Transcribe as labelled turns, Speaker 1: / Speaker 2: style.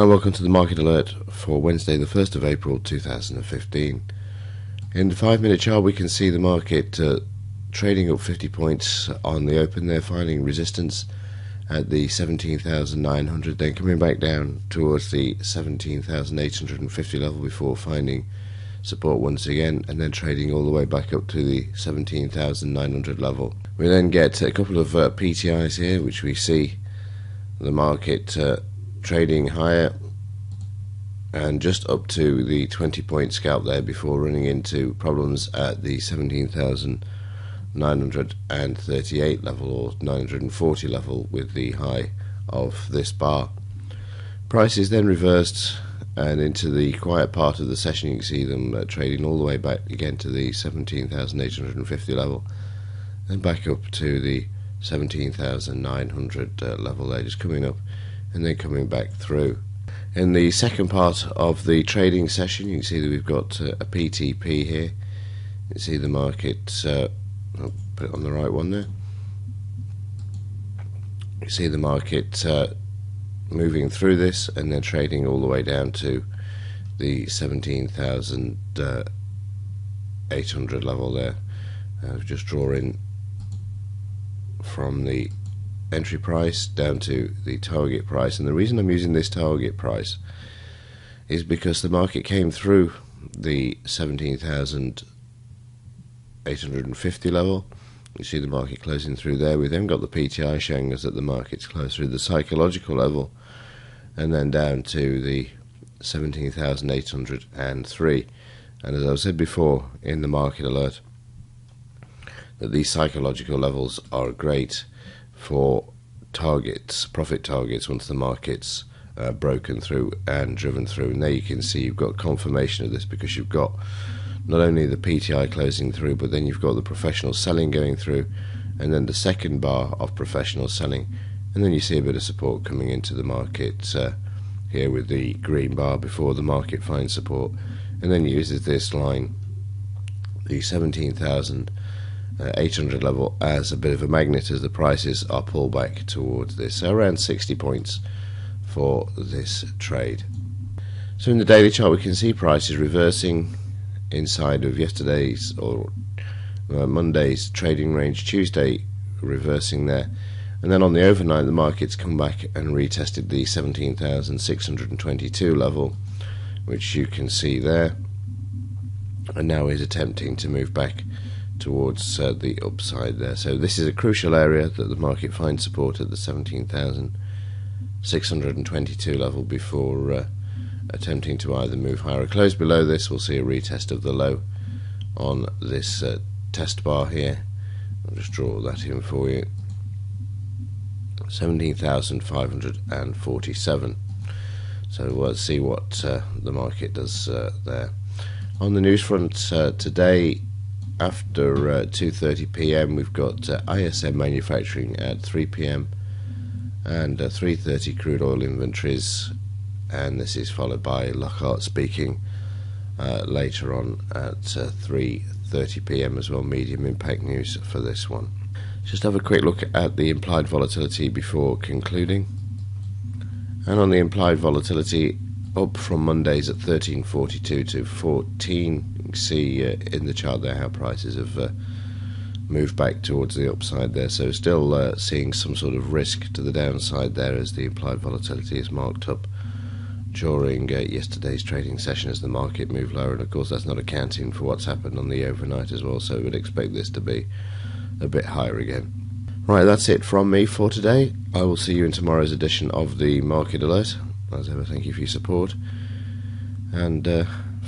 Speaker 1: Hi, welcome to the market alert for Wednesday, the 1st of April 2015. In the 5 minute chart, we can see the market uh, trading up 50 points on the open there, finding resistance at the 17,900, then coming back down towards the 17,850 level before finding support once again, and then trading all the way back up to the 17,900 level. We then get a couple of uh, PTIs here, which we see the market. Uh, trading higher and just up to the 20 point scalp there before running into problems at the 17,938 level or 940 level with the high of this bar. Prices then reversed and into the quiet part of the session you can see them uh, trading all the way back again to the 17,850 level and back up to the 17,900 uh, level there just coming up and then coming back through. In the second part of the trading session, you can see that we've got uh, a PTP here. You can see the market, uh, I'll put it on the right one there. You see the market uh, moving through this and then trading all the way down to the 17,800 uh, level there. Uh, just drawing from the entry price down to the target price. And the reason I'm using this target price is because the market came through the 17,850 level. You see the market closing through there. We then got the PTI showing us that the market's closed through the psychological level and then down to the 17,803. And as I said before in the market alert, that these psychological levels are great for targets, profit targets, once the market's uh, broken through and driven through. And there you can see you've got confirmation of this because you've got not only the PTI closing through, but then you've got the professional selling going through, and then the second bar of professional selling, and then you see a bit of support coming into the market uh, here with the green bar before the market finds support, and then uses this line, the 17,000 uh, 800 level as a bit of a magnet as the prices are pulled back towards this. So around 60 points for this trade. So in the daily chart we can see prices reversing inside of yesterday's or uh, Monday's trading range, Tuesday reversing there. And then on the overnight the markets come back and retested the 17,622 level which you can see there and now is attempting to move back towards uh, the upside there. So this is a crucial area that the market finds support at the 17,622 level before uh, attempting to either move higher or close below this. We'll see a retest of the low on this uh, test bar here. I'll just draw that in for you. 17,547. So let's see what uh, the market does uh, there. On the news front uh, today, after uh, 2:30 p.m. we've got uh, ISM manufacturing at 3 p.m. and uh, 3:30 crude oil inventories, and this is followed by Lockhart speaking uh, later on at 3:30 uh, p.m. as well. Medium impact news for this one. Just have a quick look at the implied volatility before concluding. And on the implied volatility, up from Mondays at 13.42 to 14. Can see uh, in the chart there how prices have uh, moved back towards the upside there. So still uh, seeing some sort of risk to the downside there as the implied volatility is marked up during uh, yesterday's trading session as the market moved lower. And of course, that's not accounting for what's happened on the overnight as well. So we would expect this to be a bit higher again. Right, that's it from me for today. I will see you in tomorrow's edition of the Market Alert. As ever, thank you for your support and uh,